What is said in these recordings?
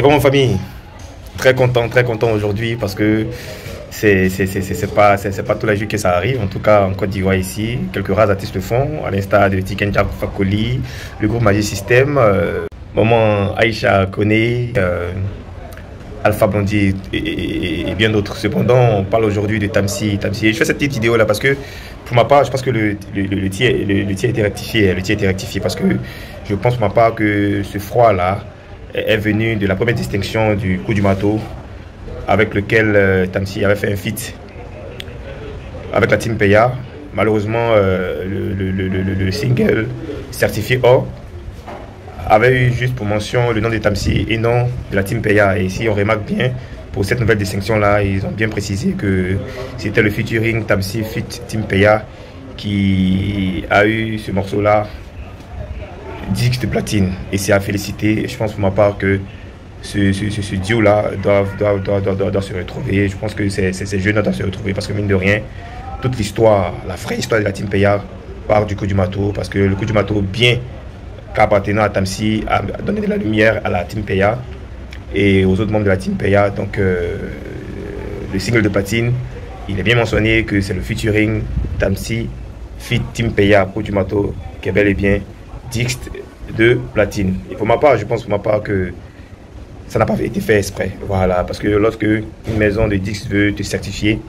comment famille. Très content, très content aujourd'hui parce que c'est c'est pas c'est pas tous les jours que ça arrive. En tout cas en Côte d'Ivoire ici quelques rares artistes le font. À l'instar de Tikenja Fakoli le groupe Magic System euh, maman Aïcha Kone euh, Alpha Bondi et, bien d'autres. Cependant on parle aujourd'hui de Tamsi Tamsi. Je fais cette petite vidéo là parce que pour ma part je pense que le, le, le, tir, le, a été rectifié le tir a été rectifié parce que je pense pour ma part que ce froid là est venu de la première distinction du coup du matos avec lequel euh, Tamsi avait fait un feat avec la team Peya. Malheureusement, euh, le, single certifié or avait eu juste pour mention le nom de Tamsi et non de la team Peya. Et si on remarque bien, pour cette nouvelle distinction-là, ils ont bien précisé que c'était le featuring Tamsi Fit Team Peya qui a eu ce morceau-là Dix de platine. Et c'est à féliciter. Je pense pour ma part que ce, ce, ce, duo-là doit, se retrouver. Je pense que ces, ces jeunes doivent se retrouver parce que, mine de rien, toute l'histoire, la vraie histoire de la team Payard part du coup du matos. Parce que le coup du matos, bien qu'appartenant à Tamsi, a donné de la lumière à la team Payard et aux autres membres de la team Payard. Donc, euh, le single de platine, il est bien mentionné que c'est le featuring Tamsi, fit team Payard, coup du matos, qui est bel et bien Dixte de platine. Et pour ma part, je pense pour ma part que ça n'a pas été fait exprès. Voilà, parce que lorsque une maison de Dix veut te certifier,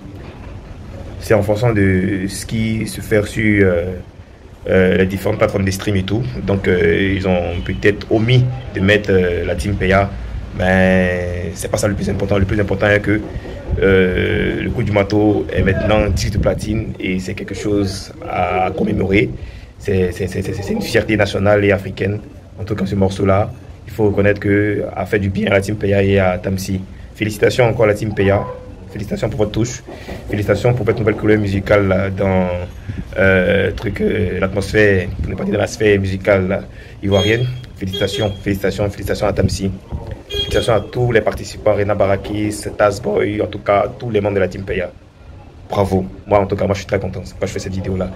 c'est en fonction de ce qui se fait sur euh, euh, les différentes plateformes de stream et tout. Donc, euh, ils ont peut-être omis de mettre la team PA, mais c'est pas ça le plus important. Le plus important est que le coup du matos est maintenant 10 de platine et c'est quelque chose à commémorer. C'est une fierté nationale et africaine, en tout cas ce morceau-là il faut reconnaître que a fait du bien à la team Peya et à Tamsi. Félicitations encore à la team Peya. Félicitations pour votre touche. Félicitations pour votre nouvelle couleur musicale dans euh, euh, l'atmosphère, pour ne pas dire la sphère musicale ivoirienne. Félicitations, félicitations, félicitations à Tamsi. Félicitations à tous les participants, Rena Barakis, Tazboy, en tout cas tous les membres de la team Peya. Bravo. Moi, en tout cas, moi, je suis très content quand je fais cette vidéo-là.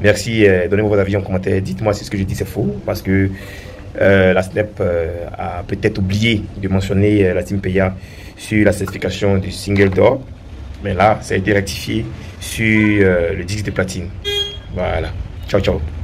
Merci. Euh, Donnez-moi vos avis en commentaire. Dites-moi si ce que je dis c'est faux. Parce que euh, la SNEP euh, a peut-être oublié de mentionner la Team Paya sur la certification du single d'or. Mais là, ça a été rectifié sur le disque de platine. Voilà. Ciao, ciao.